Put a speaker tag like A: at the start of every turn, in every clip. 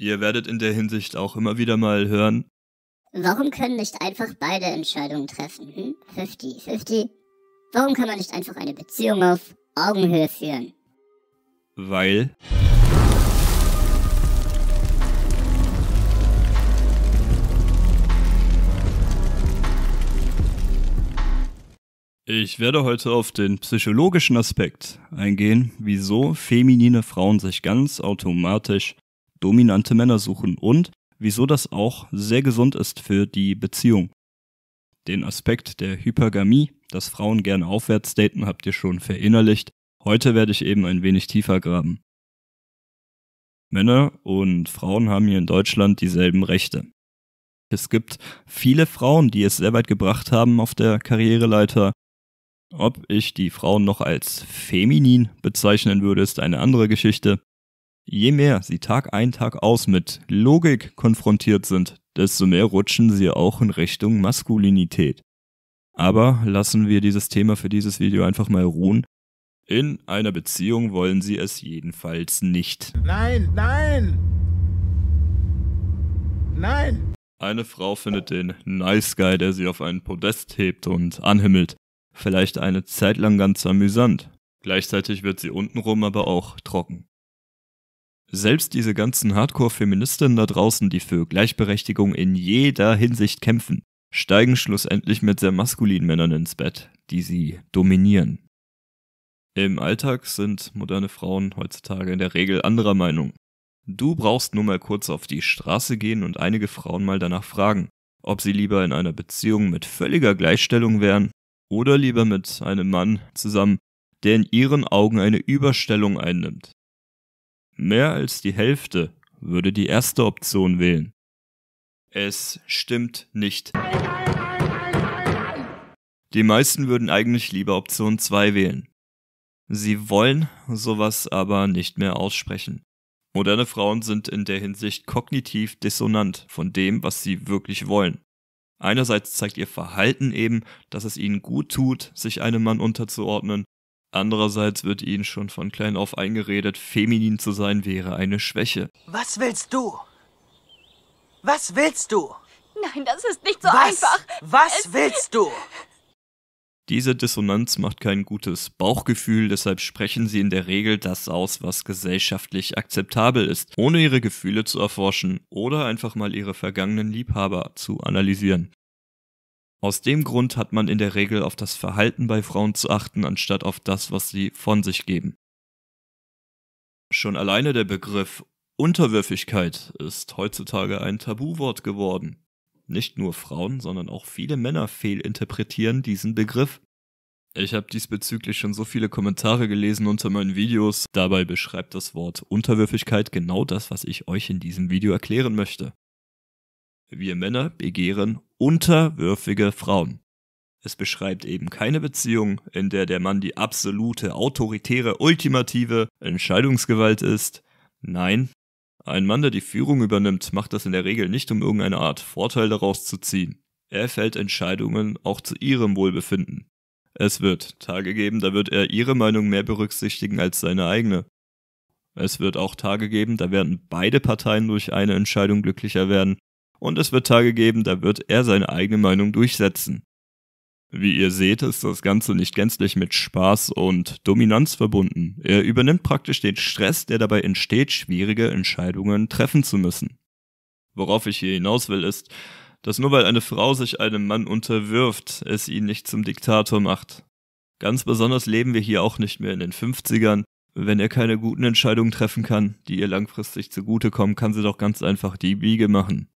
A: Ihr werdet in der Hinsicht auch immer wieder mal hören.
B: Warum können nicht einfach beide Entscheidungen treffen? Hm? 50-50? Warum kann man nicht einfach eine Beziehung auf Augenhöhe führen?
A: Weil. Ich werde heute auf den psychologischen Aspekt eingehen, wieso feminine Frauen sich ganz automatisch dominante Männer suchen und wieso das auch sehr gesund ist für die Beziehung. Den Aspekt der Hypergamie, dass Frauen gerne aufwärts daten, habt ihr schon verinnerlicht. Heute werde ich eben ein wenig tiefer graben. Männer und Frauen haben hier in Deutschland dieselben Rechte. Es gibt viele Frauen, die es sehr weit gebracht haben auf der Karriereleiter. Ob ich die Frauen noch als feminin bezeichnen würde, ist eine andere Geschichte. Je mehr sie Tag ein, Tag aus mit Logik konfrontiert sind, desto mehr rutschen sie auch in Richtung Maskulinität. Aber lassen wir dieses Thema für dieses Video einfach mal ruhen. In einer Beziehung wollen sie es jedenfalls nicht.
C: Nein, nein! Nein!
A: Eine Frau findet den Nice Guy, der sie auf einen Podest hebt und anhimmelt. Vielleicht eine Zeit lang ganz amüsant. Gleichzeitig wird sie untenrum aber auch trocken. Selbst diese ganzen Hardcore-Feministinnen da draußen, die für Gleichberechtigung in jeder Hinsicht kämpfen, steigen schlussendlich mit sehr maskulinen Männern ins Bett, die sie dominieren. Im Alltag sind moderne Frauen heutzutage in der Regel anderer Meinung. Du brauchst nur mal kurz auf die Straße gehen und einige Frauen mal danach fragen, ob sie lieber in einer Beziehung mit völliger Gleichstellung wären oder lieber mit einem Mann zusammen, der in ihren Augen eine Überstellung einnimmt. Mehr als die Hälfte würde die erste Option wählen. Es stimmt nicht. Die meisten würden eigentlich lieber Option 2 wählen. Sie wollen sowas aber nicht mehr aussprechen. Moderne Frauen sind in der Hinsicht kognitiv dissonant von dem, was sie wirklich wollen. Einerseits zeigt ihr Verhalten eben, dass es ihnen gut tut, sich einem Mann unterzuordnen, Andererseits wird ihnen schon von klein auf eingeredet, feminin zu sein wäre eine Schwäche.
D: Was willst du? Was willst du?
E: Nein, das ist nicht so
D: Was?
E: einfach.
D: Was
E: Es-
D: willst du?
A: Diese Dissonanz macht kein gutes Bauchgefühl, deshalb sprechen sie in der Regel das aus, was gesellschaftlich akzeptabel ist, ohne ihre Gefühle zu erforschen oder einfach mal ihre vergangenen Liebhaber zu analysieren. Aus dem Grund hat man in der Regel auf das Verhalten bei Frauen zu achten, anstatt auf das, was sie von sich geben. Schon alleine der Begriff Unterwürfigkeit ist heutzutage ein Tabuwort geworden. Nicht nur Frauen, sondern auch viele Männer fehlinterpretieren diesen Begriff. Ich habe diesbezüglich schon so viele Kommentare gelesen unter meinen Videos. Dabei beschreibt das Wort Unterwürfigkeit genau das, was ich euch in diesem Video erklären möchte. Wir Männer begehren unterwürfige Frauen. Es beschreibt eben keine Beziehung, in der der Mann die absolute, autoritäre, ultimative Entscheidungsgewalt ist. Nein, ein Mann, der die Führung übernimmt, macht das in der Regel nicht, um irgendeine Art Vorteil daraus zu ziehen. Er fällt Entscheidungen auch zu ihrem Wohlbefinden. Es wird Tage geben, da wird er ihre Meinung mehr berücksichtigen als seine eigene. Es wird auch Tage geben, da werden beide Parteien durch eine Entscheidung glücklicher werden. Und es wird Tage geben, da wird er seine eigene Meinung durchsetzen. Wie ihr seht, ist das Ganze nicht gänzlich mit Spaß und Dominanz verbunden. Er übernimmt praktisch den Stress, der dabei entsteht, schwierige Entscheidungen treffen zu müssen. Worauf ich hier hinaus will, ist, dass nur weil eine Frau sich einem Mann unterwirft, es ihn nicht zum Diktator macht. Ganz besonders leben wir hier auch nicht mehr in den 50ern. Wenn er keine guten Entscheidungen treffen kann, die ihr langfristig zugutekommen, kann sie doch ganz einfach die Biege machen.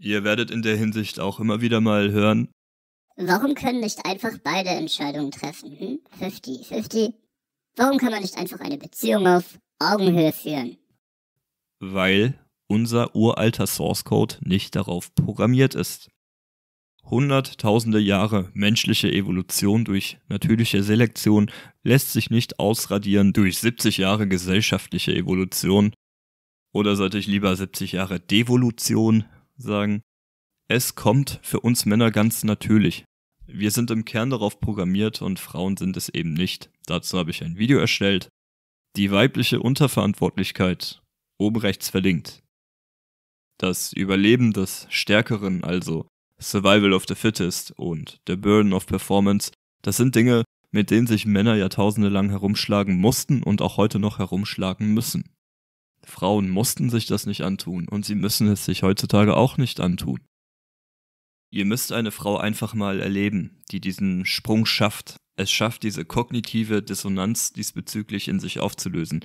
A: Ihr werdet in der Hinsicht auch immer wieder mal hören,
B: Warum können nicht einfach beide Entscheidungen treffen? Hm? 50-50? Warum kann man nicht einfach eine Beziehung auf Augenhöhe führen?
A: weil unser uralter Source Code nicht darauf programmiert ist. Hunderttausende Jahre menschliche Evolution durch natürliche Selektion lässt sich nicht ausradieren durch 70 Jahre gesellschaftliche Evolution. Oder sollte ich lieber 70 Jahre Devolution sagen? Es kommt für uns Männer ganz natürlich. Wir sind im Kern darauf programmiert und Frauen sind es eben nicht. Dazu habe ich ein Video erstellt. Die weibliche Unterverantwortlichkeit oben rechts verlinkt. Das Überleben des Stärkeren, also Survival of the Fittest und The Burden of Performance, das sind Dinge, mit denen sich Männer jahrtausende lang herumschlagen mussten und auch heute noch herumschlagen müssen. Frauen mussten sich das nicht antun und sie müssen es sich heutzutage auch nicht antun. Ihr müsst eine Frau einfach mal erleben, die diesen Sprung schafft. Es schafft, diese kognitive Dissonanz diesbezüglich in sich aufzulösen.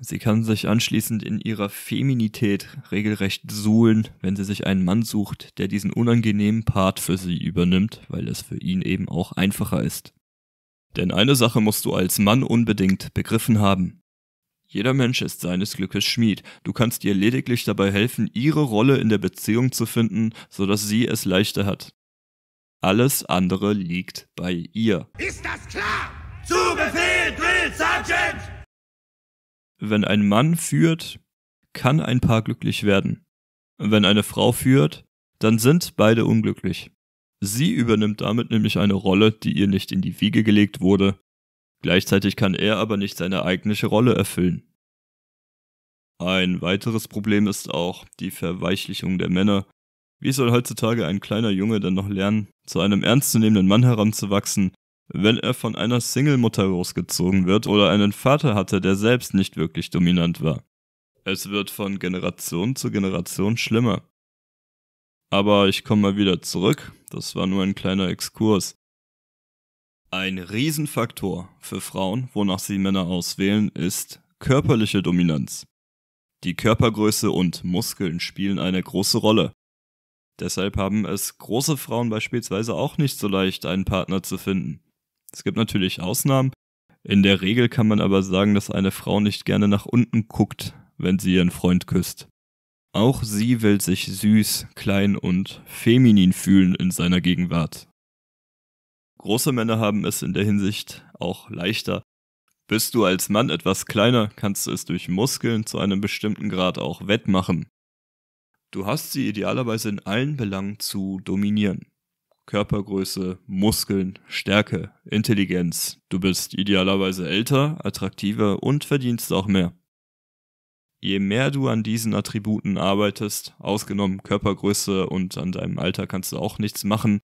A: Sie kann sich anschließend in ihrer Feminität regelrecht suhlen, wenn sie sich einen Mann sucht, der diesen unangenehmen Part für sie übernimmt, weil es für ihn eben auch einfacher ist. Denn eine Sache musst du als Mann unbedingt begriffen haben. Jeder Mensch ist seines Glückes Schmied. Du kannst ihr lediglich dabei helfen, ihre Rolle in der Beziehung zu finden, sodass sie es leichter hat. Alles andere liegt bei ihr.
C: Ist das klar? Zu Befehl, Drill Sergeant!
A: Wenn ein Mann führt, kann ein Paar glücklich werden. Wenn eine Frau führt, dann sind beide unglücklich. Sie übernimmt damit nämlich eine Rolle, die ihr nicht in die Wiege gelegt wurde, Gleichzeitig kann er aber nicht seine eigentliche Rolle erfüllen. Ein weiteres Problem ist auch die Verweichlichung der Männer. Wie soll heutzutage ein kleiner Junge denn noch lernen, zu einem ernstzunehmenden Mann heranzuwachsen, wenn er von einer Single-Mutter großgezogen wird oder einen Vater hatte, der selbst nicht wirklich dominant war? Es wird von Generation zu Generation schlimmer. Aber ich komme mal wieder zurück, das war nur ein kleiner Exkurs. Ein Riesenfaktor für Frauen, wonach sie Männer auswählen, ist körperliche Dominanz. Die Körpergröße und Muskeln spielen eine große Rolle. Deshalb haben es große Frauen beispielsweise auch nicht so leicht, einen Partner zu finden. Es gibt natürlich Ausnahmen. In der Regel kann man aber sagen, dass eine Frau nicht gerne nach unten guckt, wenn sie ihren Freund küsst. Auch sie will sich süß, klein und feminin fühlen in seiner Gegenwart. Große Männer haben es in der Hinsicht auch leichter. Bist du als Mann etwas kleiner, kannst du es durch Muskeln zu einem bestimmten Grad auch wettmachen. Du hast sie idealerweise in allen Belangen zu dominieren. Körpergröße, Muskeln, Stärke, Intelligenz. Du bist idealerweise älter, attraktiver und verdienst auch mehr. Je mehr du an diesen Attributen arbeitest, ausgenommen Körpergröße und an deinem Alter kannst du auch nichts machen,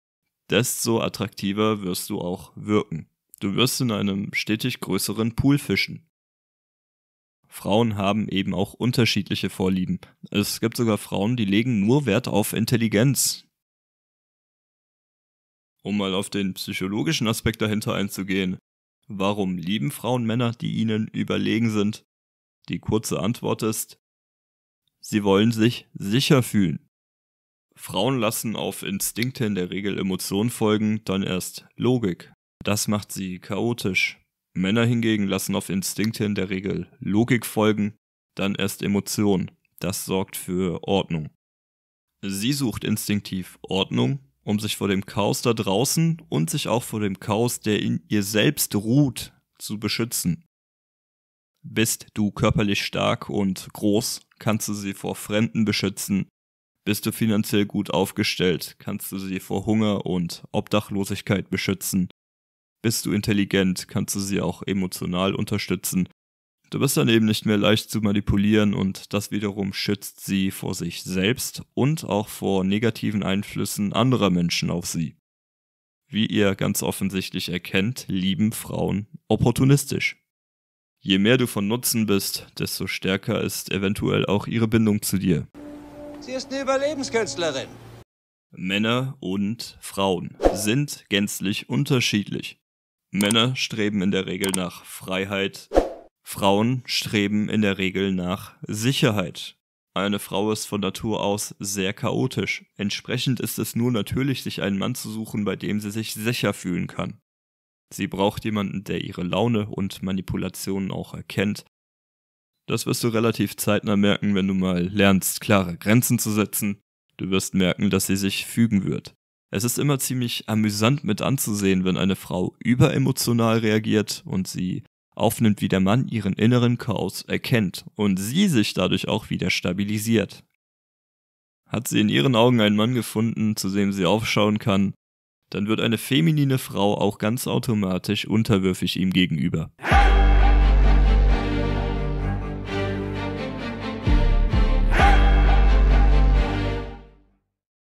A: desto attraktiver wirst du auch wirken. Du wirst in einem stetig größeren Pool fischen. Frauen haben eben auch unterschiedliche Vorlieben. Es gibt sogar Frauen, die legen nur Wert auf Intelligenz. Um mal auf den psychologischen Aspekt dahinter einzugehen. Warum lieben Frauen Männer, die ihnen überlegen sind? Die kurze Antwort ist, sie wollen sich sicher fühlen. Frauen lassen auf Instinkte in der Regel Emotionen folgen, dann erst Logik. Das macht sie chaotisch. Männer hingegen lassen auf Instinkte in der Regel Logik folgen, dann erst Emotionen. Das sorgt für Ordnung. Sie sucht instinktiv Ordnung, um sich vor dem Chaos da draußen und sich auch vor dem Chaos, der in ihr selbst ruht, zu beschützen. Bist du körperlich stark und groß, kannst du sie vor Fremden beschützen, bist du finanziell gut aufgestellt? Kannst du sie vor Hunger und Obdachlosigkeit beschützen? Bist du intelligent? Kannst du sie auch emotional unterstützen? Du bist dann eben nicht mehr leicht zu manipulieren und das wiederum schützt sie vor sich selbst und auch vor negativen Einflüssen anderer Menschen auf sie. Wie ihr ganz offensichtlich erkennt, lieben Frauen opportunistisch. Je mehr du von Nutzen bist, desto stärker ist eventuell auch ihre Bindung zu dir.
D: Sie ist eine Überlebenskünstlerin.
A: Männer und Frauen sind gänzlich unterschiedlich. Männer streben in der Regel nach Freiheit, Frauen streben in der Regel nach Sicherheit. Eine Frau ist von Natur aus sehr chaotisch. Entsprechend ist es nur natürlich, sich einen Mann zu suchen, bei dem sie sich sicher fühlen kann. Sie braucht jemanden, der ihre Laune und Manipulationen auch erkennt das wirst du relativ zeitnah merken, wenn du mal lernst, klare Grenzen zu setzen. Du wirst merken, dass sie sich fügen wird. Es ist immer ziemlich amüsant mit anzusehen, wenn eine Frau überemotional reagiert und sie aufnimmt, wie der Mann ihren inneren Chaos erkennt und sie sich dadurch auch wieder stabilisiert. Hat sie in ihren Augen einen Mann gefunden, zu dem sie aufschauen kann, dann wird eine feminine Frau auch ganz automatisch unterwürfig ihm gegenüber.